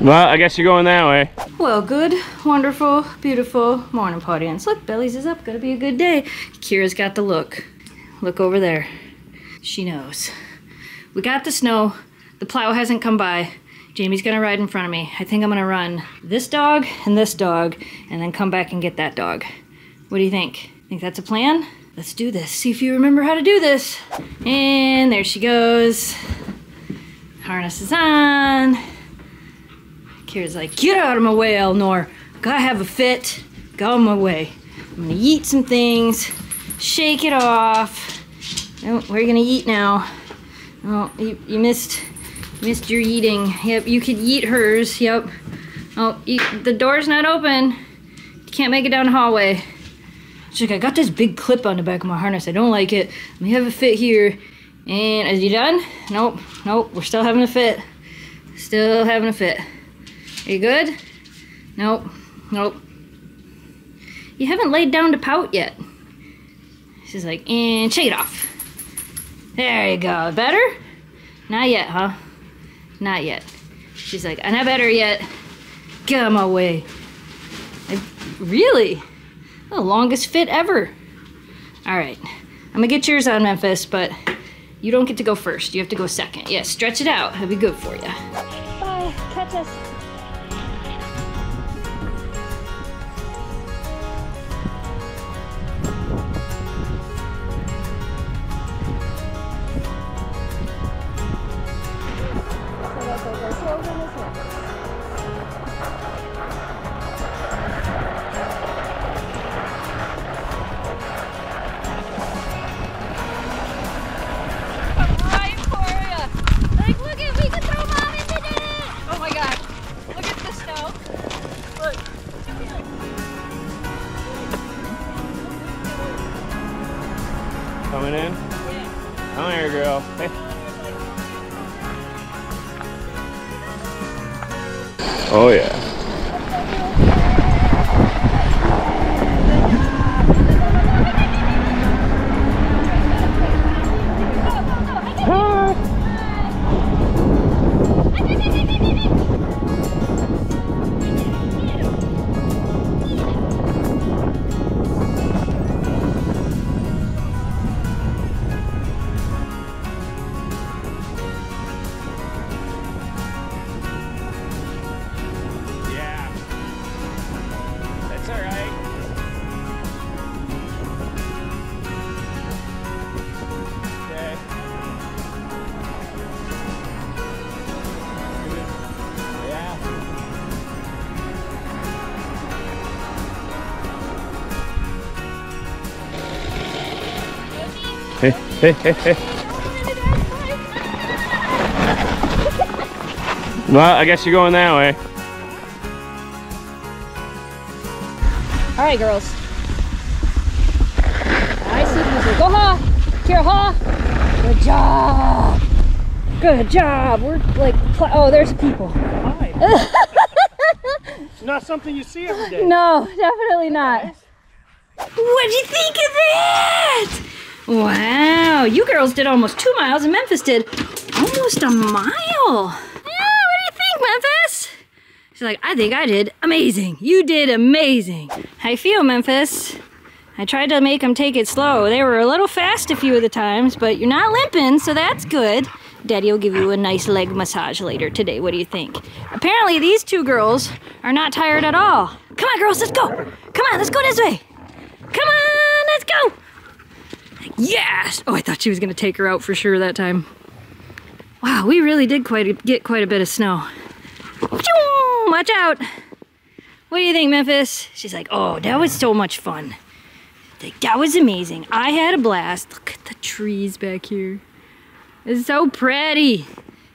Well, I guess you're going that way. Well, good, wonderful, beautiful morning, audience. Look, Belly's is up. Gonna be a good day. Kira's got the look. Look over there. She knows. We got the snow. The plow hasn't come by. Jamie's gonna ride in front of me. I think I'm gonna run this dog and this dog and then come back and get that dog. What do you think? Think that's a plan? Let's do this. See if you remember how to do this. And there she goes. Harness is on. Kira's like, get out of my way, Eleanor. Gotta have a fit. Go on my way. I'm gonna eat some things. Shake it off. Oh, where are you gonna eat now? Oh, you, you missed missed your eating. Yep, you could eat hers. Yep. Oh, you, the door's not open. You can't make it down the hallway. She's like, I got this big clip on the back of my harness. I don't like it. Let me have a fit here. And are you done? Nope, nope. We're still having a fit. Still having a fit. Are you good? Nope, nope. You haven't laid down to pout yet. She's like, and shake it off. There you go. Better? Not yet, huh? Not yet. She's like, I'm not better yet. Get out of my way. I, really? The longest fit ever. All right. I'm gonna get yours on Memphis, but you don't get to go first. You have to go second. Yeah, stretch it out. It'll be good for you. Bye. Catch us. Come Hey, hey, hey, hey. Well, I guess you're going that way. All right, girls. I see you. Go ha! Kira ha! Good job! Good job! We're like, oh, there's people. It's not something you see every day. No, definitely not. What'd you think of that? Wow, you girls did almost two miles and Memphis did almost a mile. Yeah, what do you think, Memphis? She's like, I think I did amazing. You did amazing. How you feel, Memphis? I tried to make them take it slow. They were a little fast a few of the times, but you're not limping, so that's good. Daddy will give you a nice leg massage later today. What do you think? Apparently, these two girls are not tired at all. Come on, girls, let's go. Come on, let's go this way. Come on, let's go. Yes. Oh, I thought she was to take her out for sure that time. Wow, we really did quite a, get quite a bit of snow. Watch out. What do you think, Memphis? She's like, oh, that was so much fun. Like, that was amazing. I had a blast. Look at the trees back here. It's so pretty.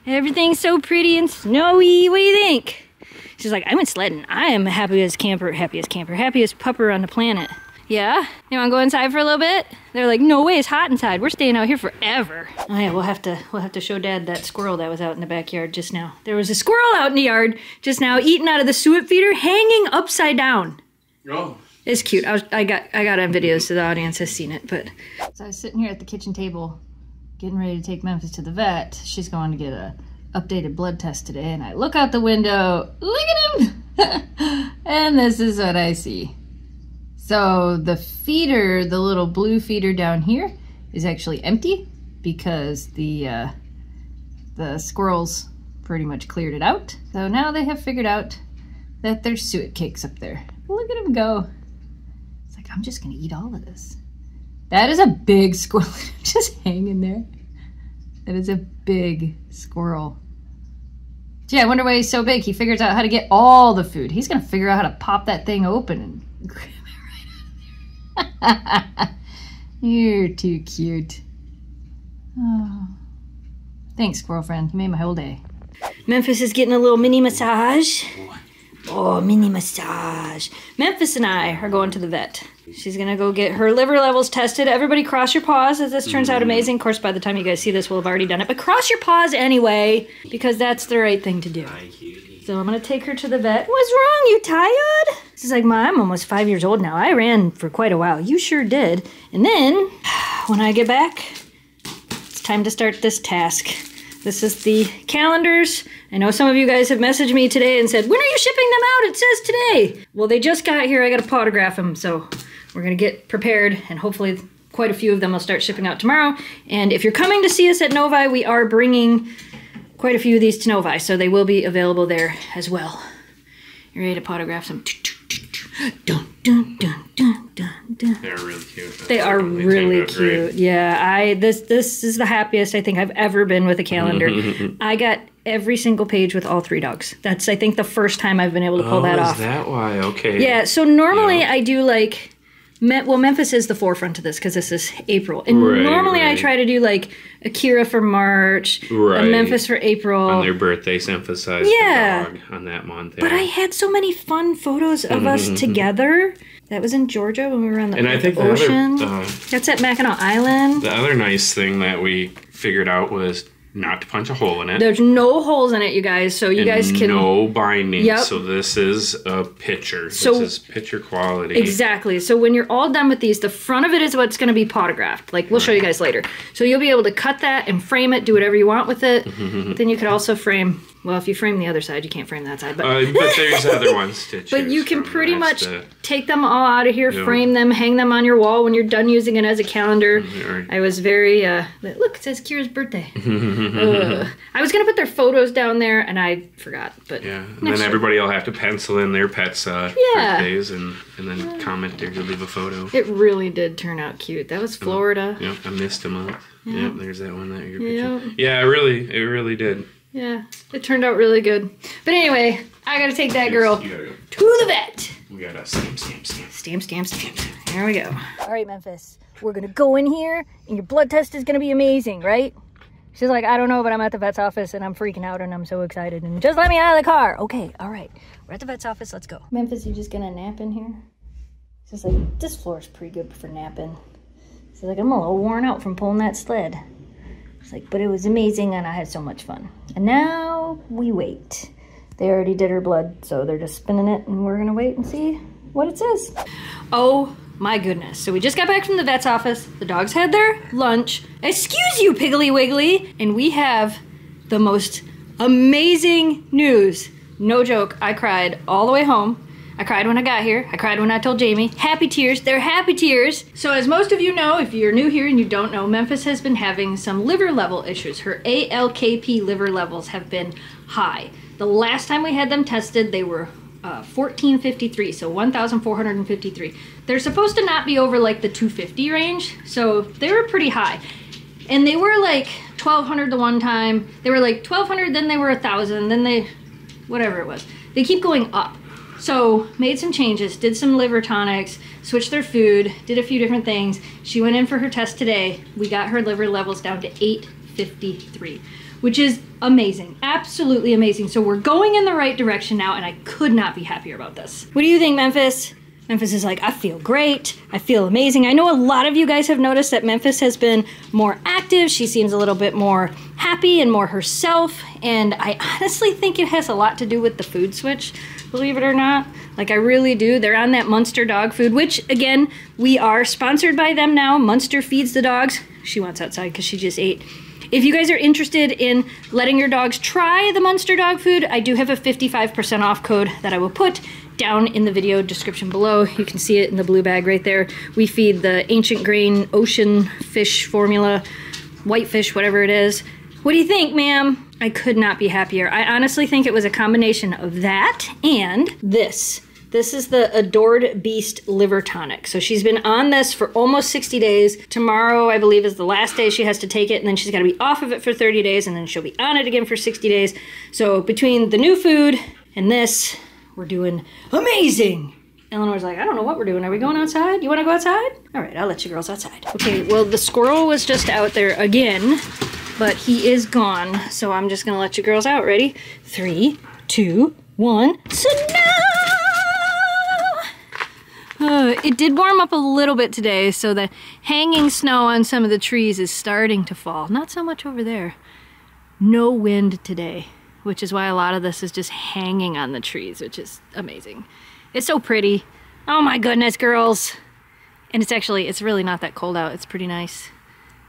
Everything's so pretty and snowy. What do you think? She's like, I went sledding. I am happiest camper, happiest camper, happiest pupper on the planet. Yeah? You wanna go inside for a little bit? They're like, no way, it's hot inside. We're staying out here forever. Oh yeah, we'll have to we'll have to show dad that squirrel that was out in the backyard just now. There was a squirrel out in the yard just now eating out of the suet feeder, hanging upside down. Oh. It's cute. I, was, I got I got on videos so the audience has seen it. But so I was sitting here at the kitchen table, getting ready to take Memphis to the vet. She's going to get a updated blood test today, and I look out the window. Look at him! and this is what I see. So the feeder, the little blue feeder down here, is actually empty because the uh, the squirrels pretty much cleared it out. So now they have figured out that there's suet cakes up there. Look at him go. It's like, I'm just gonna eat all of this. That is a big squirrel just hanging there. That is a big squirrel. Gee, I wonder why he's so big. He figures out how to get all the food. He's gonna figure out how to pop that thing open and grab it right out of there. You're too cute. Oh. Thanks, squirrel friend. You made my whole day. Memphis is getting a little mini massage. Oh, mini massage. Memphis and I are going to the vet. She's gonna go get her liver levels tested. Everybody cross your paws as this turns out amazing. Of course, by the time you guys see this, we'll have already done it. But cross your paws anyway, because that's the right thing to do. So I'm gonna take her to the vet. What's wrong? You tired? She's like, Mom, I'm almost five years old now. I ran for quite a while. You sure did. And then, when I get back, it's time to start this task. This is the calendars. I know some of you guys have messaged me today and said, when are you shipping them out? It says today. Well, they just got here. I got to pawtograph them. So we're going to get prepared and hopefully quite a few of them will start shipping out tomorrow. And if you're coming to see us at Novi, we are bringing quite a few of these to Novi. So they will be available there as well. You ready to pawtograph some? Dun, dun, dun, dun, dun, dun. They're really cute. They are really out great. cute. Yeah, I this this is the happiest I think I've ever been with a calendar. I got every single page with all three dogs. That's I think the first time I've been able to pull oh, that is off. that why? Okay. Yeah, so normally Yeah. I do like Me- well, Memphis is the forefront of this because this is April, and Right, normally I try to do like Akira for March, Right. Memphis for April. On their birthdays, emphasize Yeah. on that month. But. I had so many fun photos of us together. That was in Georgia when we were on the, and I think the ocean. other uh, That's at Mackinac Island. the other nice thing that we figured out was not to punch a hole in it. There's no holes in it, you guys, so you and guys can no binding. Yep. So this is a pitcher. So- this is picture quality. Exactly. So when you're all done with these, the front of it is what's going to be pawtographed. Like we'll show you guys later. So you'll be able to cut that and frame it, do whatever you want with it. Mm-hmm, mm-hmm. then you could also frame. Well, if you frame the other side, you can't frame that side, but. Uh, but there's other ones to but you can pretty much the- take them all out of here, Yeah. frame them, hang them on your wall when you're done using it as a calendar. Right. I was very uh look, it says Kira's birthday. Ugh. I was gonna put their photos down there and I forgot, but Yeah, and then everybody will have to pencil in their pets' uh, Yeah. birthdays and, and then comment or leave a photo. It really did turn out cute. That was Florida. Yep, I missed a month. Yep, there's that one that your Yeah. picture. Yeah, it really, it really did. Yeah, it turned out really good. But anyway, I gotta take that girl gotta go. to the vet. We gotta stamp, stamp, stamp. Stamp, stamp, stamp. Here we go. All right, Memphis. We're gonna go in here, and your blood test is gonna be amazing, right? She's like, I don't know, but I'm at the vet's office, and I'm freaking out, and I'm so excited, and just let me out of the car. Okay, all right. We're at the vet's office. Let's go. Memphis, you just gonna nap in here? She's like, this floor is pretty good for napping. She's like, I'm a little worn out from pulling that sled. Like, but it was amazing and I had so much fun. And now we wait. They already did her blood, so they're just spinning it and we're gonna wait and see what it says. Oh my goodness. So we just got back from the vet's office. The dogs had their lunch. Excuse you, Piggly Wiggly. And we have the most amazing news. No joke, I cried all the way home. I cried when I got here. I cried when I told Jamie. Happy tears. They're happy tears. So, as most of you know, if you're new here and you don't know, Memphis has been having some liver level issues. Her ALKP liver levels have been high. The last time we had them tested, they were uh, 1453, so 1453. They're supposed to not be over like the 250 range, so they were pretty high and they were like 1200 the one time they were like 1200 then they were a thousand then they whatever it was they keep going up so made some changes did some liver tonics switched their food did a few different things. She went in for her test today. We got her liver levels down to 853 which is amazing absolutely amazing. So we're going in the right direction now and i could not be happier about this. What do you think memphis Memphis is like, I feel great. I feel amazing. I know a lot of you guys have noticed that Memphis has been more active. She seems a little bit more happy and more herself. And I honestly think it has a lot to do with the food switch, believe it or not. Like, I really do. They're on that Muenster dog food, which, again, we are sponsored by them now. Muenster feeds the dogs. she wants outside because she just ate. If you guys are interested in letting your dogs try the Muenster dog food, I do have a 55% off code that I will put down in the video description below. You can see it in the blue bag right there. We feed the ancient grain ocean fish formula, whitefish, whatever it is. What do you think, ma'am? I could not be happier. I honestly think it was a combination of that and this. This is the Adored Beast Liver Tonic. So she's been on this for almost 60 days. Tomorrow, I believe, is the last day she has to take it, and then she's got to be off of it for 30 days, and then she'll be on it again for 60 days. So between the new food and this, we're doing amazing. Eleanor's like, I don't know what we're doing. Are we going outside? You want to go outside? All right, I'll let you girls outside. Okay, well, the squirrel was just out there again, but he is gone. So I'm just going to let you girls out. Ready? Three, two, one. Snow! Uh, it did warm up a little bit today, so the hanging snow on some of the trees is starting to fall. Not so much over there. No wind today, which is why a lot of this is just hanging on the trees, which is amazing. It's so pretty. Oh my goodness, girls. And it's actually, it's really not that cold out. It's pretty nice.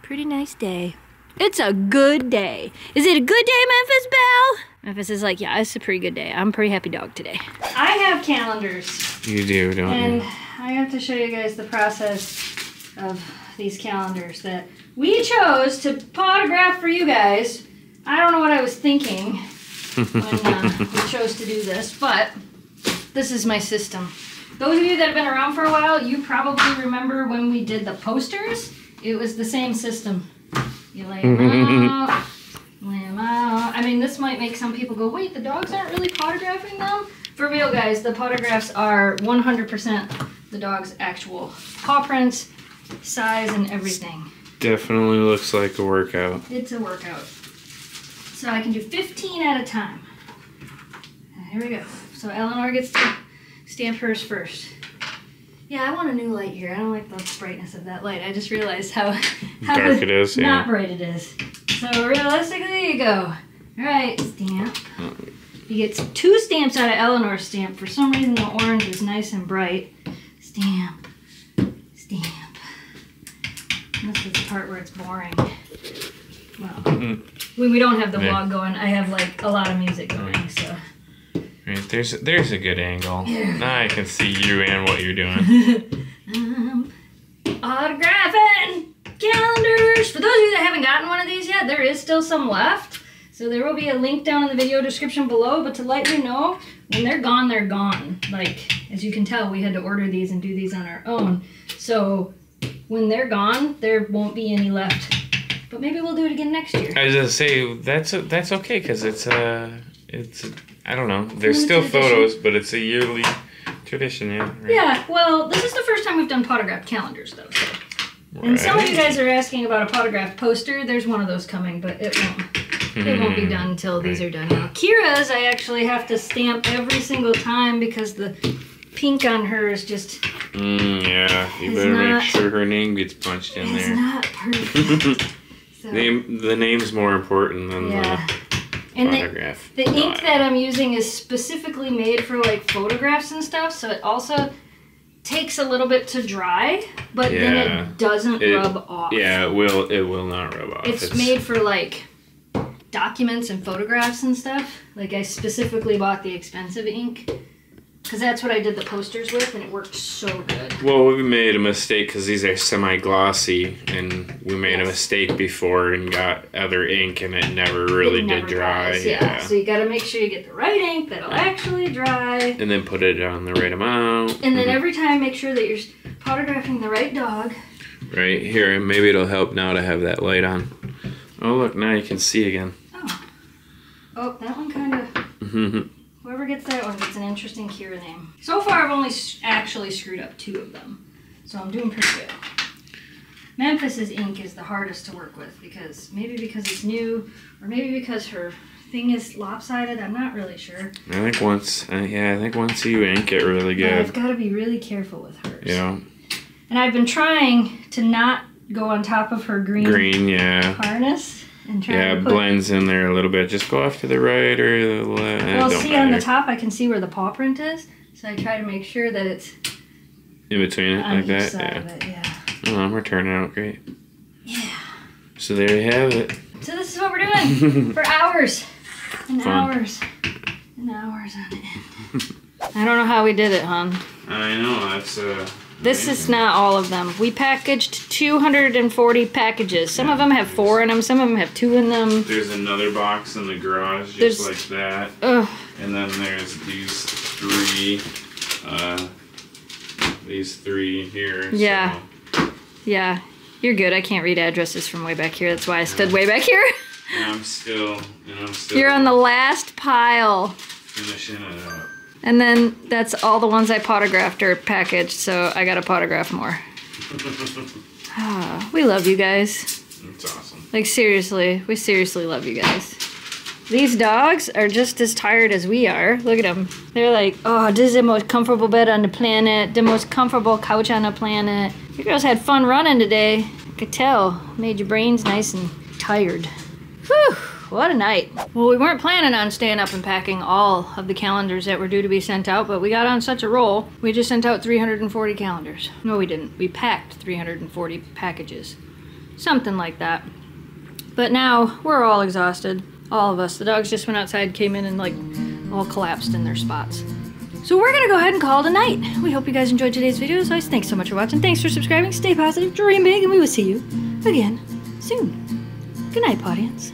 Pretty nice day. It's a good day. Is it a good day, Memphis Belle? Memphis is like, yeah, it's a pretty good day. I'm a pretty happy dog today. I have calendars. You do, don't And you? And I have to show you guys the process of these calendars that we chose to pawtograph for you guys. I don't know what I was thinking when uh, we chose to do this, but this is my system. Those of you that have been around for a while, you probably remember when we did the posters. It was the same system. You lay them out, lay them out. I mean, this might make some people go, wait, the dogs aren't really pawtographing them? For real, guys, the pawtographs are 100% the dog's actual paw prints, size, and everything. Definitely looks like a workout. It's a workout. So I can do 15 at a time. Here we go. So Eleanor gets to stamp hers first. Yeah, I want a new light here. I don't like the brightness of that light. I just realized how, how Dark it is, yeah. not bright it is. So realistically, there you go. All right, stamp. You get two stamps out of Eleanor's stamp. For some reason, the orange is nice and bright. Stamp, stamp. This is the part where it's boring. Well, when we don't have the Yeah. vlog going, I have like a lot of music going. So Right, there's there's a good angle. Now I can see you and what you're doing. um, autographing calendars. For those of you that haven't gotten one of these yet, there is still some left. So there will be a link down in the video description below. But to let you know, when they're gone, they're gone. Like as you can tell, we had to order these and do these on our own. So when they're gone, there won't be any left. But maybe we'll do it again next year. I was gonna say that's that's okay because it's a it's a, I don't know. There's still edition. photos, but it's a yearly tradition. Yeah. Right. Yeah, well, this is the first time we've done pawtographed calendars, though. So. And some of you guys are asking about a pawtographed poster. There's one of those coming, but it won't. It won't be done until these are done. Now, Kira's, I actually have to stamp every single time because the pink on her is just Mm, yeah. You better not- make sure her name gets punched in it's there. not perfect. So, Name the name's more important than yeah. the And photograph. the ink that I'm using is specifically made for like photographs and stuff, so it also takes a little bit to dry, but then it doesn't It- rub off. Yeah, it will it will not rub off. It's made for like documents and photographs and stuff. Like I specifically bought the expensive ink because that's what I did the posters with, and it worked so good. Well, we made a mistake because these are semi-glossy, and we made a mistake before and got other ink, and it never really It did dry. dries, Yeah. So you got to make sure you get the right ink that'll actually dry. And then put it on the right amount. And then mm-hmm. every time, make sure that you're pawtographing the right dog. right here, and maybe it'll help now to have that light on. Oh look, now you can see again. Oh, oh that one kind of. Mm-hmm. Whoever gets that one gets an interesting Kira name. So far, I've only actually screwed up two of them, so I'm doing pretty good. Memphis's ink is the hardest to work with because maybe because it's new, or maybe because her thing is lopsided. I'm not really sure. I think once, uh, yeah, I think once you ink it really But I've got to be really careful with hers. you know, And I've been trying to not go on top of her green, green, yeah, harness yeah, to put. blends in there a little bit. Just go off to the right or the left. well, don't see on the top, I can see where the paw print is, so I try to make sure that it's in between it like that. Yeah. of it. Yeah. Oh, we're turning out great. Yeah. So there you have it. So this is what we're doing for hours and Fun. hours and hours on end. I don't know how we did it, hon. I know, that's uh This is not all of them. We packaged 240 packages. Some of them have four in them, some of them have two in them. There's another box in the garage just There's- like that. Ugh. And then there's these three uh these three here. Yeah. So, Yeah, you're good. I can't read addresses from way back here. That's why I stood way back here. and I'm still and I'm still You're on the last pile. finishing it up. And then that's all the ones I pawtographed or packaged, so I gotta pawtograph more. Ah, we love you guys. It's awesome. Like, seriously, we seriously love you guys. These dogs are just as tired as we are. Look at them. They're like, oh, this is the most comfortable bed on the planet, the most comfortable couch on the planet. You girls had fun running today. I could tell. Made your brains nice and tired. Whew, what a night. Well, we weren't planning on staying up and packing all of the calendars that were due to be sent out, but we got on such a roll, we just sent out 340 calendars. No, we didn't. We packed 340 packages. Something like that. But now we're all exhausted. All of us. The dogs just went outside, came in, and like all collapsed in their spots. So we're gonna go ahead and call it a night. We hope you guys enjoyed today's video. As always, thanks so much for watching. Thanks for subscribing. Stay positive, dream big, and we will see you again soon. Good night, audience.